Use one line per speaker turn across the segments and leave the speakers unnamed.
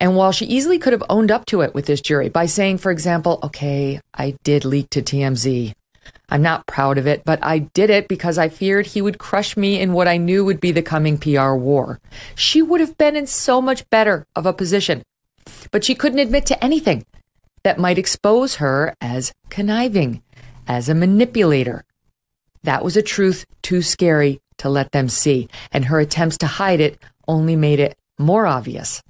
And while she easily could have owned up to it with this jury by saying, for example, okay, I did leak to TMZ. I'm not proud of it, but I did it because I feared he would crush me in what I knew would be the coming PR war. She would have been in so much better of a position, but she couldn't admit to anything that might expose her as conniving, as a manipulator. That was a truth too scary to let them see, and her attempts to hide it only made it more obvious.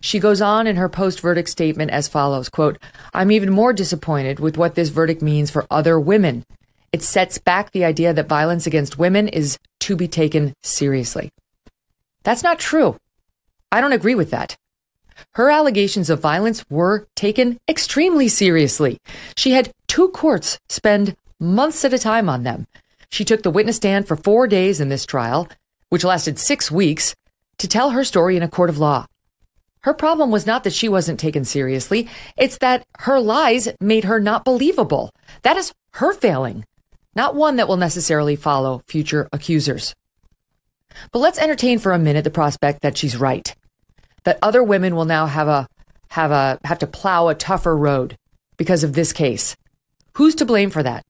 She goes on in her post verdict statement as follows quote, I'm even more disappointed with what this verdict means for other women. It sets back the idea that violence against women is to be taken seriously. That's not true. I don't agree with that. Her allegations of violence were taken extremely seriously. She had two courts spend months at a time on them. She took the witness stand for four days in this trial, which lasted six weeks, to tell her story in a court of law. Her problem was not that she wasn't taken seriously. It's that her lies made her not believable. That is her failing, not one that will necessarily follow future accusers. But let's entertain for a minute the prospect that she's right. That other women will now have a have a have to plow a tougher road because of this case. Who's to blame for that?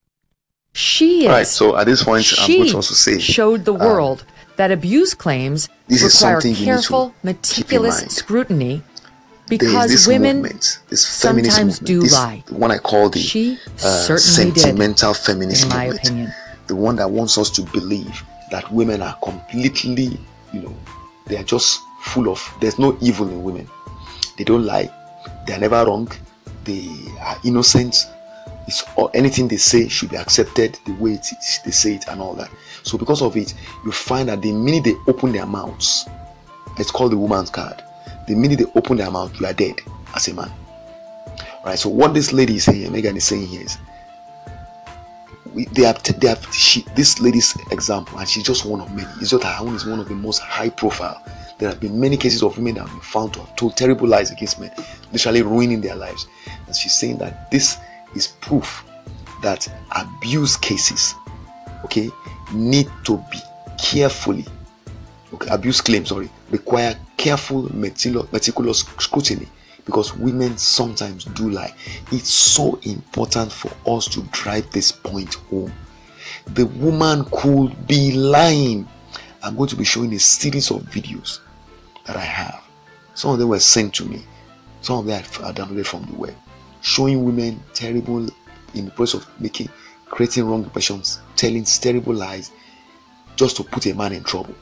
She is.
Right. So at this point, she I'm going to also say
showed the world um, that abuse claims require careful, meticulous scrutiny because women
movement, this sometimes movement,
do
this,
lie.
The one I call the
she uh, sentimental
did, feminist
in my
movement.
Opinion.
The one that wants us to believe that women are completely, you know, they are just full of, there's no evil in women. They don't lie. They are never wrong. They are innocent. It's, or anything they say should be accepted the way it is, they say it and all that. So because of it, you find that the minute they open their mouths, it's called the woman's card. The minute they open their mouth, you are dead as a man. All right. So what this lady is saying, Megyn is saying here is, we, they have, they have she, this lady's example, and she's just one of many. It's just her own is one of the most high profile. There have been many cases of women that have been found to have told terrible lies against men, literally ruining their lives. And she's saying that this is proof that abuse cases, okay, need to be carefully okay, abuse claims sorry require careful meticulous scrutiny because women sometimes do lie. It's so important for us to drive this point home. The woman could be lying. I'm going to be showing a series of videos that i have. Some of them were sent to me. Some of them are downloaded from the web showing women terrible in the process of making creating wrong impressions telling terrible lies just to put a man in trouble.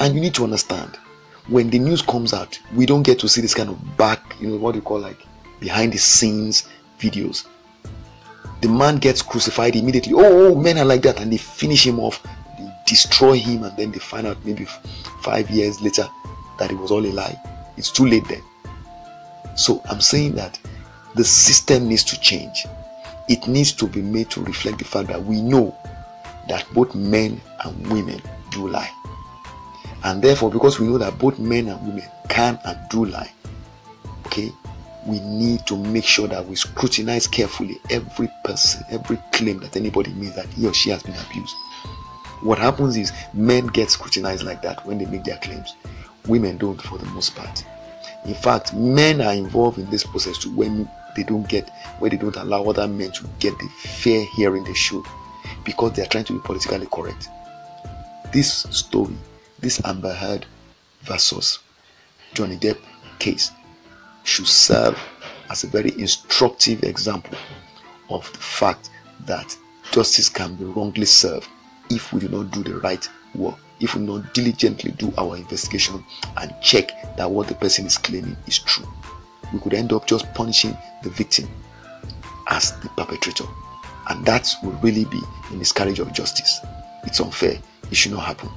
And you need to understand when the news comes out, we don't get to see this kind of back, you know, what you call like behind the scenes videos. The man gets crucified immediately. Oh, oh, men are like that, and they finish him off, they destroy him, and then they find out maybe five years later that it was all a lie. It's too late then. So I'm saying that the system needs to change. It needs to be made to reflect the fact that we know that both men and women do lie. And therefore, because we know that both men and women can and do lie, okay, we need to make sure that we scrutinize carefully every person, every claim that anybody makes that he or she has been abused. What happens is men get scrutinized like that when they make their claims. Women don't for the most part. In fact, men are involved in this process too when they don't get, when they don't allow other men to get the fair hearing they should because they are trying to be politically correct. This story, this Amber Heard versus Johnny Depp case, should serve as a very instructive example of the fact that justice can be wrongly served if we do not do the right work, if we not diligently do our investigation and check that what the person is claiming is true. We could end up just punishing the victim as the perpetrator and that will really be a miscarriage of justice. It's unfair. It should not happen.